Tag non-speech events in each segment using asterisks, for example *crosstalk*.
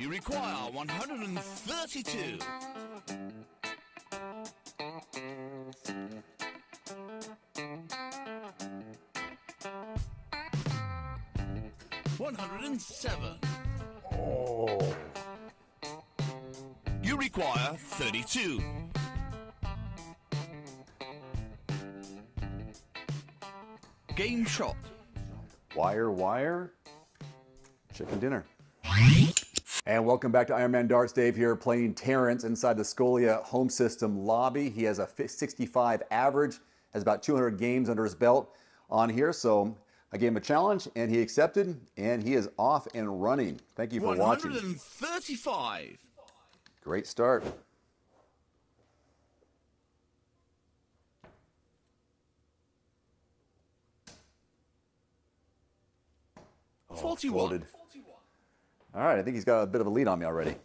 You require 132. One hundred and seven. Oh. You require thirty-two. Game shot. Wire, wire, chicken dinner. And welcome back to Ironman Darts. Dave here playing Terence inside the Scolia home system lobby. He has a 65 average, has about 200 games under his belt on here. So I gave him a challenge and he accepted and he is off and running. Thank you for watching. 135. Great start. Oh, 41. floated. All right, I think he's got a bit of a lead on me already.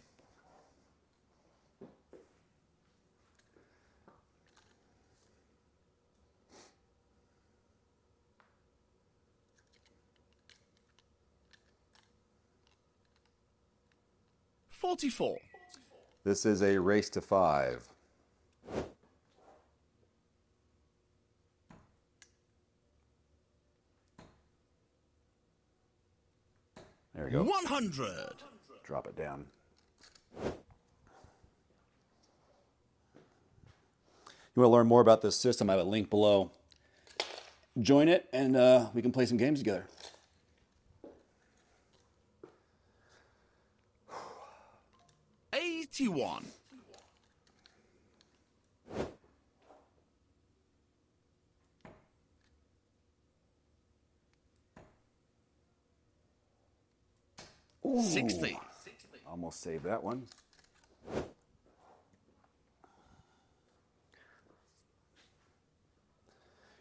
Forty-four. This is a race to five. There we go. One hundred. Drop it down. You want to learn more about this system? I have a link below. Join it, and uh, we can play some games together. Eighty-one. Sixty. Almost saved that one.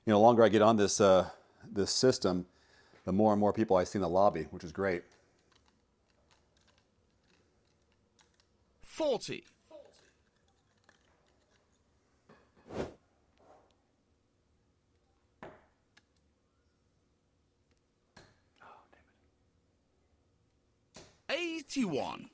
You know, the longer I get on this uh, this system, the more and more people I see in the lobby, which is great. Forty. T1.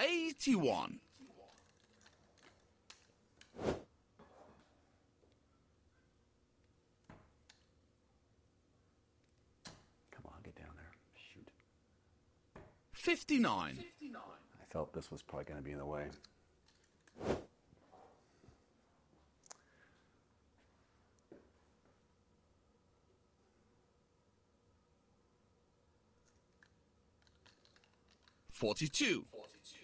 AT1. 59. 59. I felt this was probably going to be in the way. Forty-two. 42.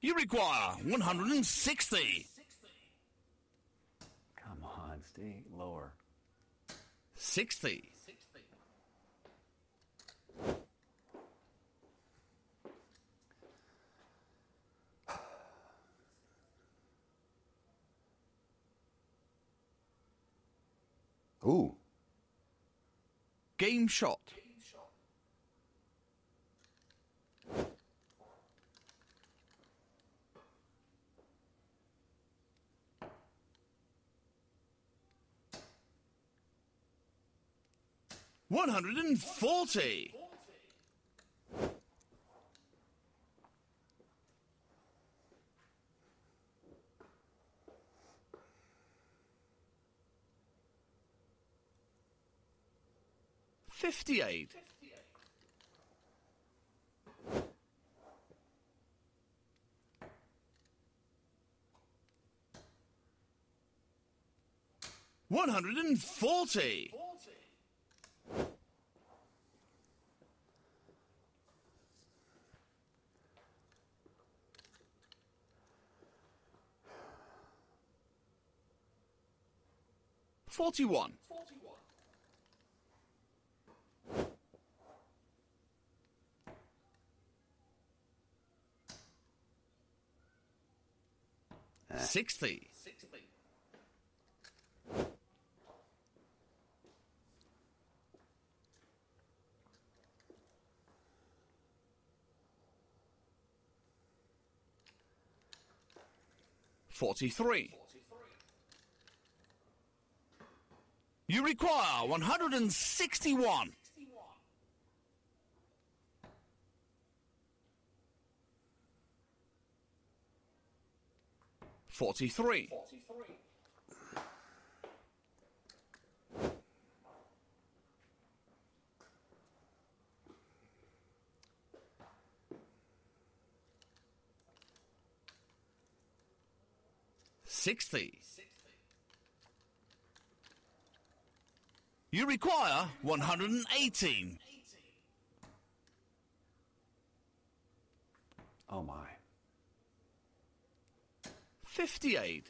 You require 160. Come on, Steve. lower. 60. Ooh, Game shot. One hundred and forty. Fifty-eight. One hundred and forty. Forty-one. Sixthly. Sixthly. Forty-three. You require 161. Forty-three. Sixty. You require 118. Oh my. 58.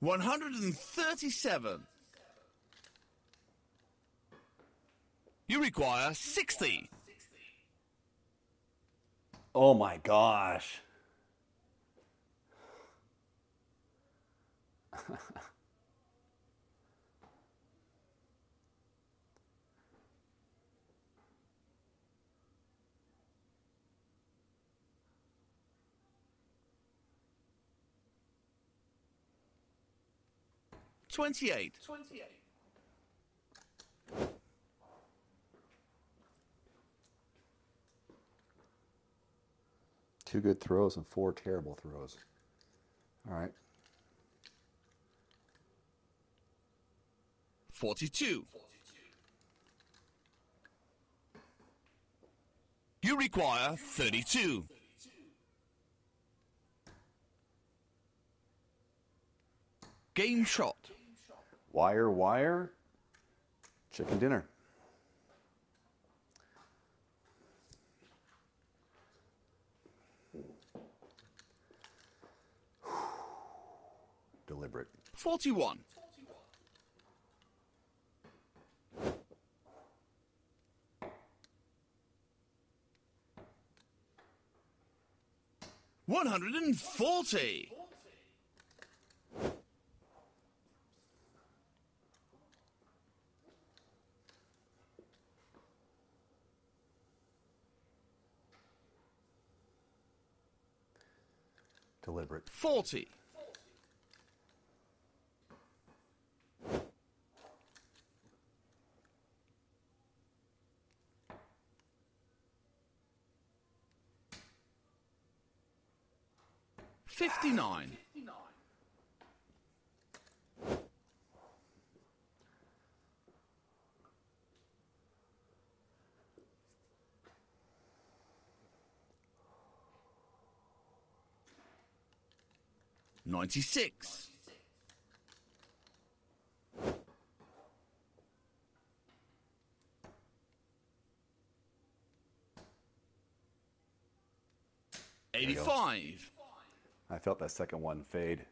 One hundred and thirty-seven. You require sixty. Oh my gosh. Twenty-eight. Two good throws and four terrible throws. All right. Forty-two. You require thirty-two. Game shot. Wire, wire. Chicken dinner. Deliberate. Forty-one. One hundred and forty. Deliberate. Forty. Fifty-nine. Ninety-six. Eighty-five. I felt that second one fade.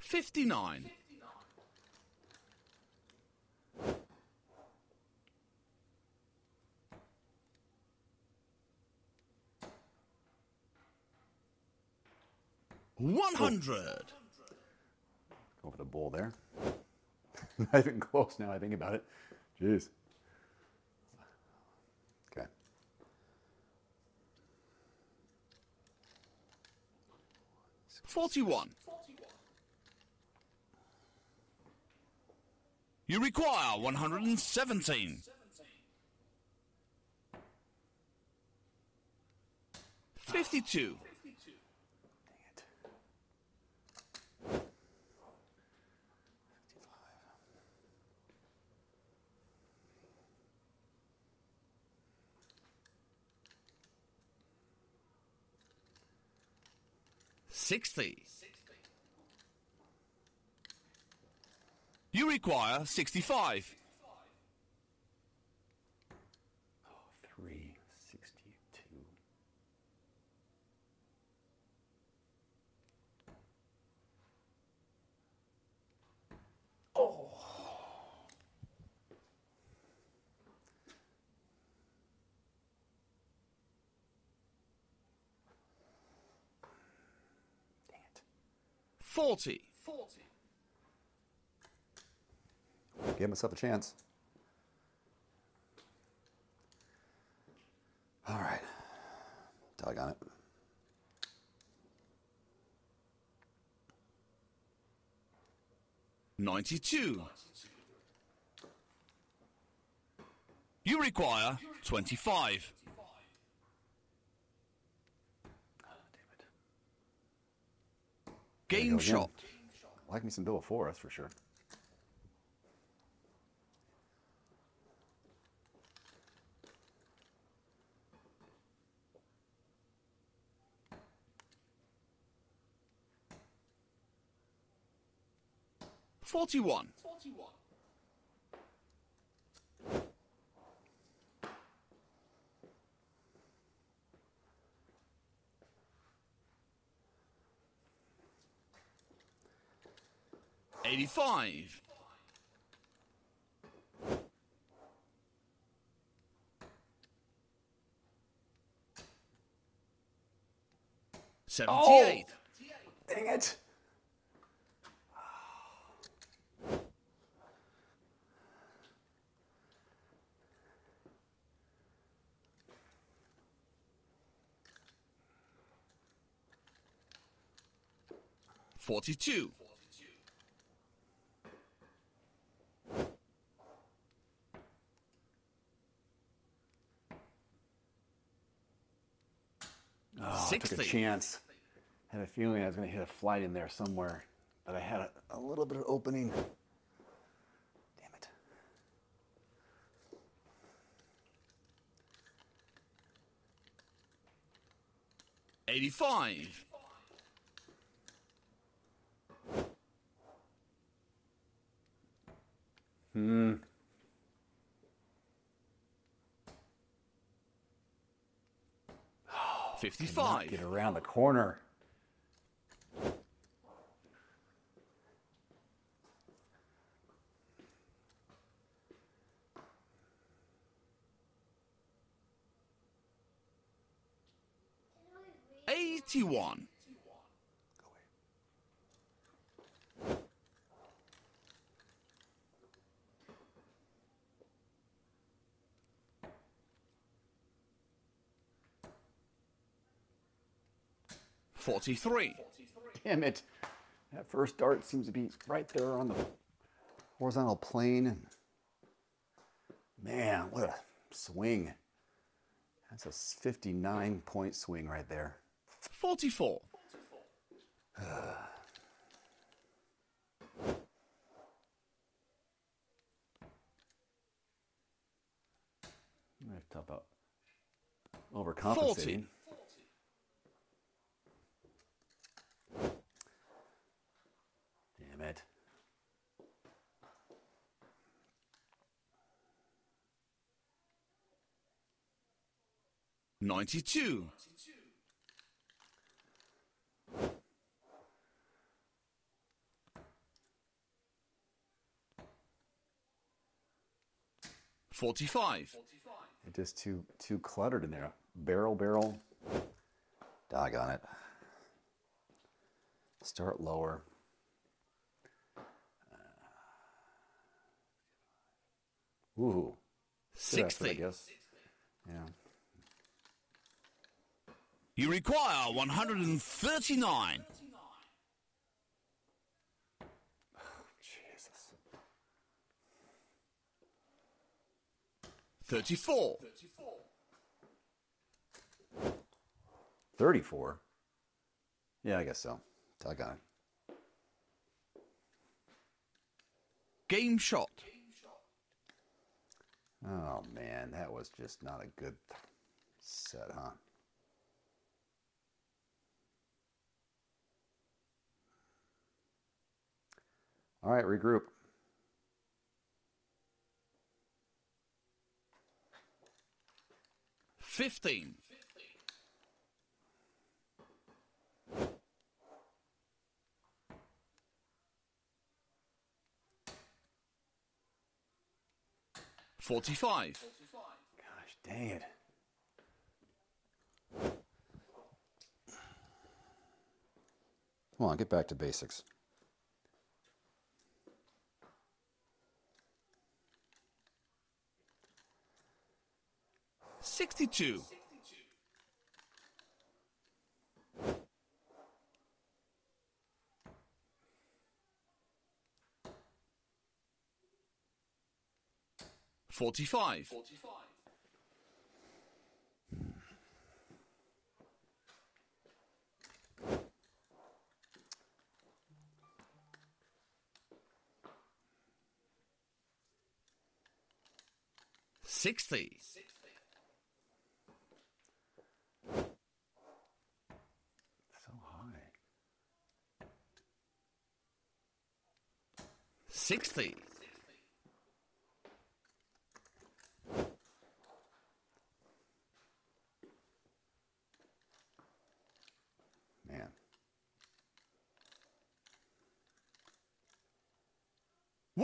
Fifty-nine. One hundred. Over the bowl there. *laughs* Not even close now I think about it. Jeez. Okay. Forty-one. You require 117. 52. 60. You require 65. 40. Give myself a chance. All right. Doggone it. Ninety-two. You require twenty-five. There you Game go shot. Like me some Bill of Four, that's for sure. Forty-one. Eighty-five. Seventy-eight. Oh, dang it. Forty-two. Oh, I took a 60. chance. Had a feeling I was going to hit a flight in there somewhere, but I had a, a little bit of opening. Damn it. Eighty-five. 55. Get around the corner. Eighty-one. 43. Damn it. That first dart seems to be right there on the horizontal plane. Man, what a swing. That's a 59 point swing right there. 44. I have to top out. overcompensating. 40. Ahmed. Ninety-two. Forty-five. It just too too cluttered in there. Barrel, barrel. Dog on it. Start lower. Ooh. Good effort, I Sixty. guess. Yeah. You require one hundred and thirty-nine. Jesus. Thirty-four. 34? Yeah, I guess so. Doggone it. Game shot. Oh, man. That was just not a good set, huh? All right, regroup. Fifteen. Forty-five. Gosh, dang it. Come on, get back to basics. Sixty-two. Forty-five. Sixty. So high. Sixty.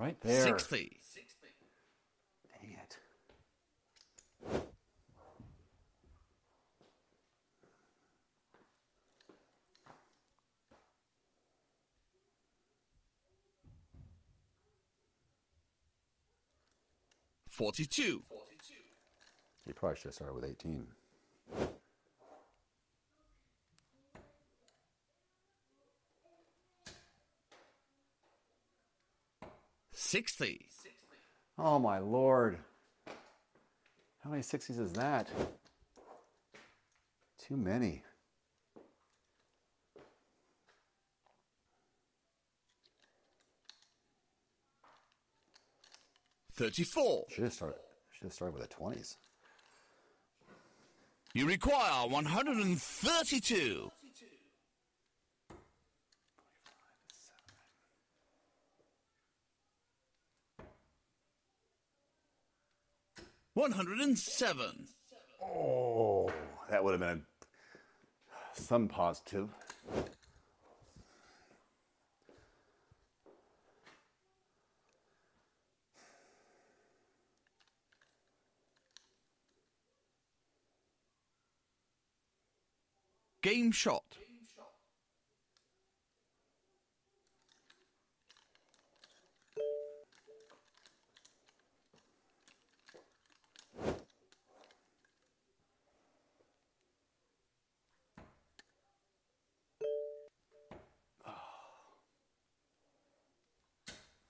Right there. Sixthly. Sixthly. Dang it. Forty-two. Forty-two. You probably should have started with eighteen. 60. Oh my lord. How many 60s is that? Too many. Thirty-four. Should have started. Should have started with the twenties. You require one hundred and thirty-two. One hundred and seven. Oh, that would have been some positive. Game shot.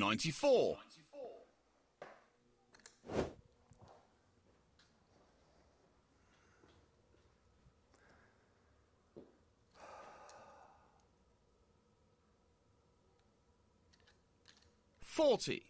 Ninety-four. Forty.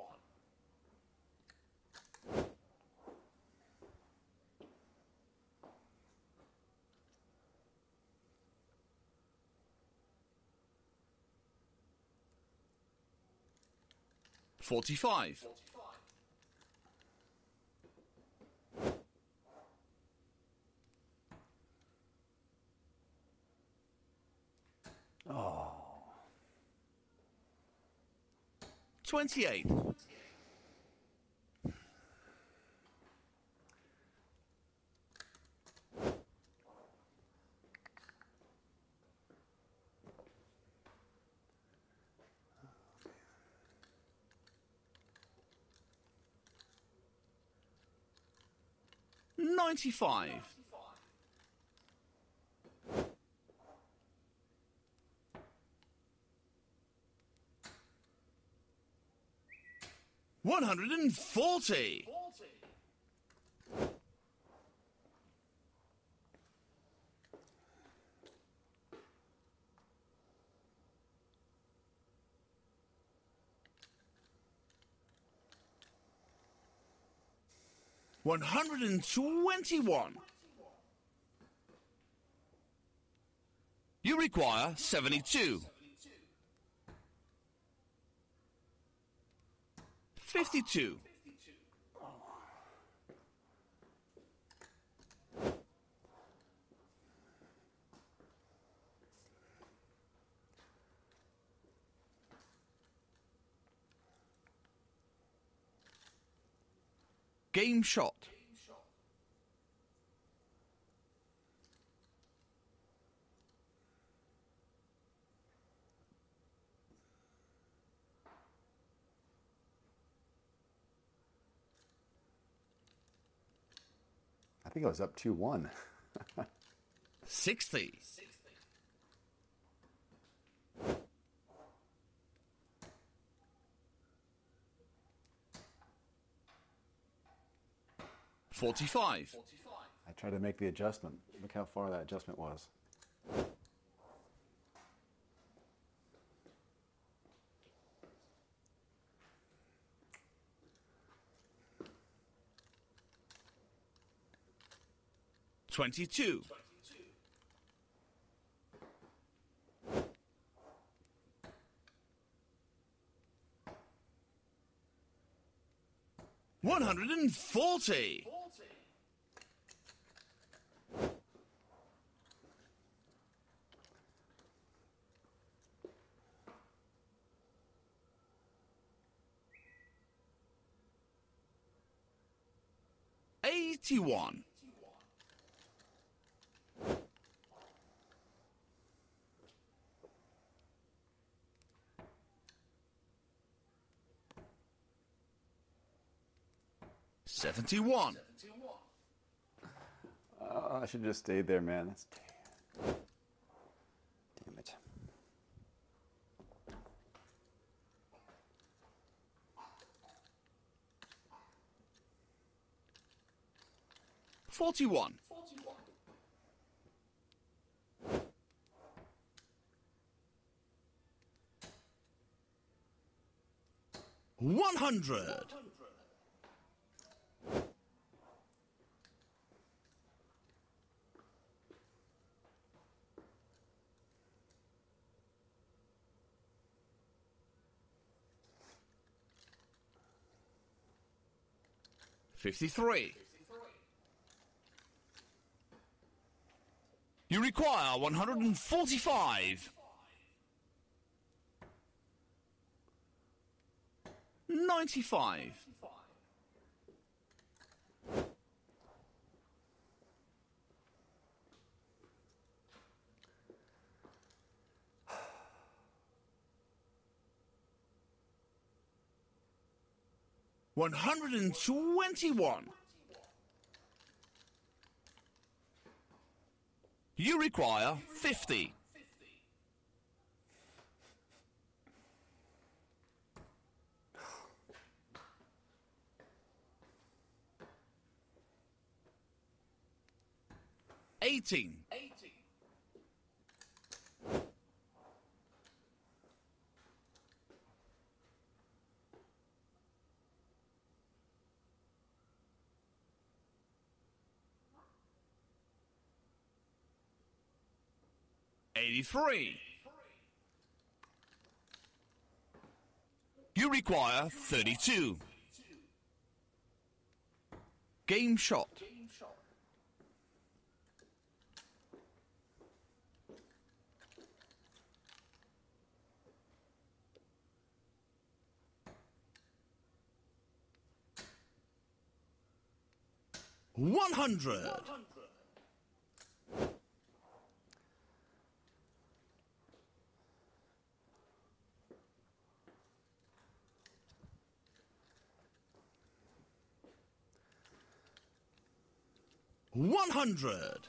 Forty-five. Oh. Twenty-eight. Ninety-five. One hundred and forty. One hundred and twenty-one. You require seventy-two. Fifty-two. Game shot. I think I was up 2 1. *laughs* 60. Forty-five. I tried to make the adjustment. Look how far that adjustment was. Twenty-two. One hundred and forty. Eighty-one. Seventy-one. Oh, I should just stayed there, man. That's 41. One hundred. Fifty-three. You require one hundred and forty-five. Ninety-five. One hundred and twenty-one. You require fifty. Eighteen. 83. You require 32. Game shot. One hundred. One hundred.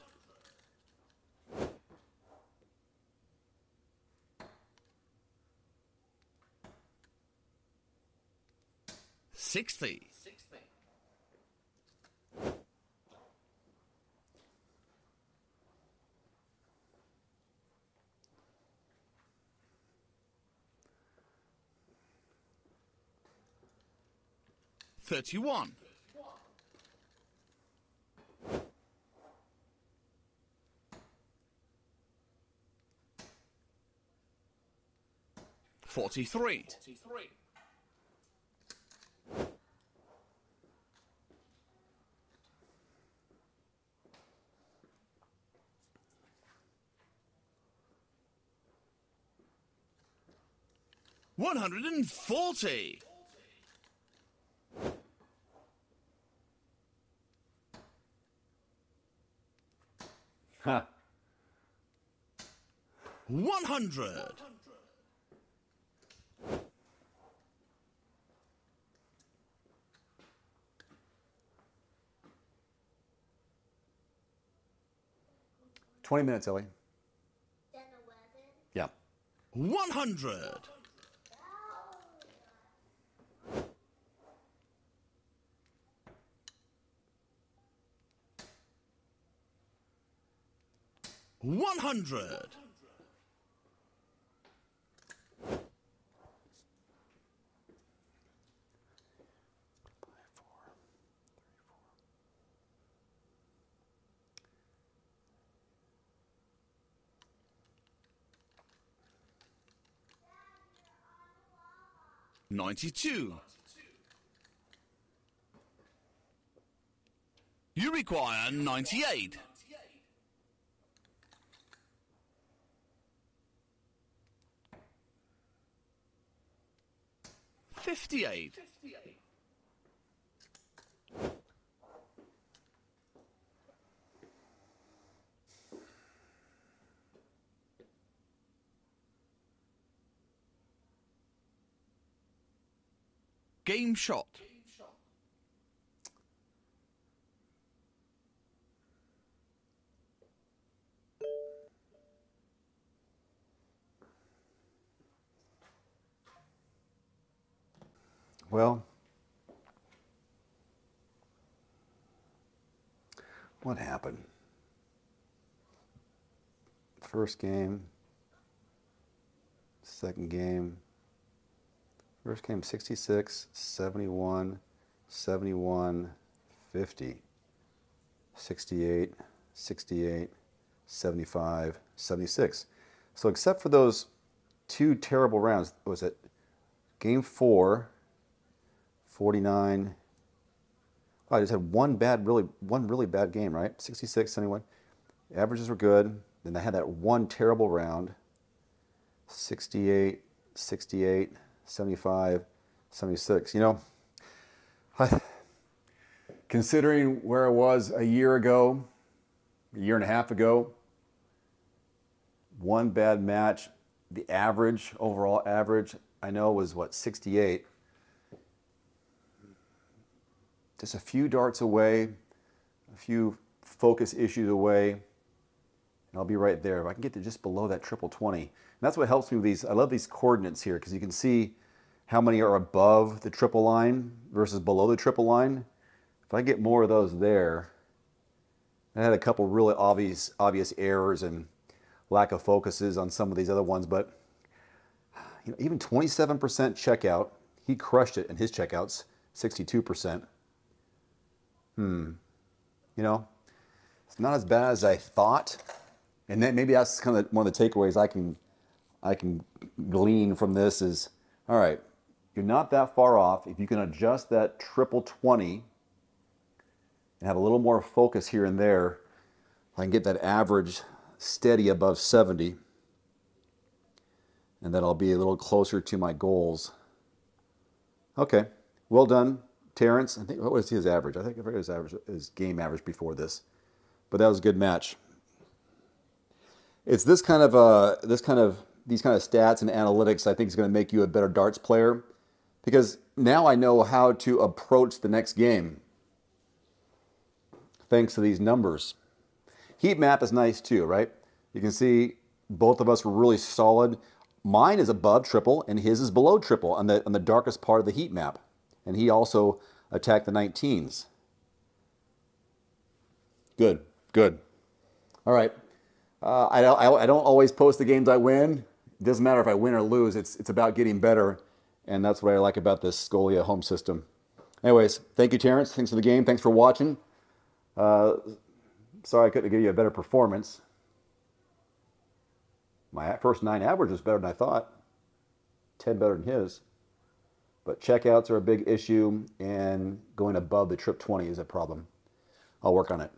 Sixty. Thirty-one. Forty-three. One hundred and forty. Ha. One hundred. Twenty minutes, Ellie. Then eleven. Yeah. One hundred. One hundred. Ninety-two. You require ninety-eight. Fifty-eight. Game shot. Well, what happened? First game, second game. First game 66, 71, 71, 50, 68, 68, 75, 76. So, except for those two terrible rounds, was it game four, 49. Oh, I just had one bad, really, one really bad game, right? 66, 71. Averages were good. Then I had that one terrible round. 68, 68, 75, 76. You know, I, considering where I was a year ago, a year and a half ago, one bad match, the average, overall average, I know was what, 68 just a few darts away, a few focus issues away, and I'll be right there. If I can get to just below that triple 20. That's what helps me with these. I love these coordinates here because you can see how many are above the triple line versus below the triple line. If I get more of those there, I had a couple really obvious obvious errors and lack of focuses on some of these other ones, but you know, even 27% checkout, he crushed it in his checkouts, 62%. Hmm. You know, it's not as bad as I thought. And then maybe that's kind of one of the takeaways I can I can glean from this is all right, you're not that far off. If you can adjust that triple 20 and have a little more focus here and there, I can get that average steady above 70. And then I'll be a little closer to my goals. Okay, well done, Terence. I think what was his average? I think I forget his average, his game average before this, but that was a good match. It's this kind of uh, this kind of these kind of stats and analytics. I think is going to make you a better darts player because now I know how to approach the next game. Thanks to these numbers. Heat map is nice too, right? You can see both of us were really solid. Mine is above triple and his is below triple on the, on the darkest part of the heat map. And he also attacked the 19s. Good, good. All right. Uh, I, I, I don't always post the games I win. It doesn't matter if I win or lose. It's, it's about getting better. And that's what I like about this Scolia home system. Anyways, thank you, Terence. Thanks for the game. Thanks for watching. Uh, sorry I couldn't give you a better performance. My first nine average was better than I thought. 10 better than his. But checkouts are a big issue, and going above the trip 20 is a problem. I'll work on it.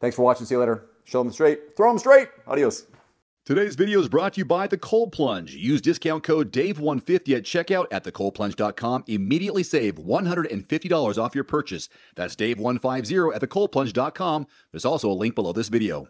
Thanks for watching. See you later. Show them straight. Throw them straight. Adios. Today's video is brought to you by The Cold Plunge. Use discount code DAVE150 at checkout at thecoldplunge.com. Immediately save $150 off your purchase. That's DAVE150 at thecoldplunge.com. There's also a link below this video.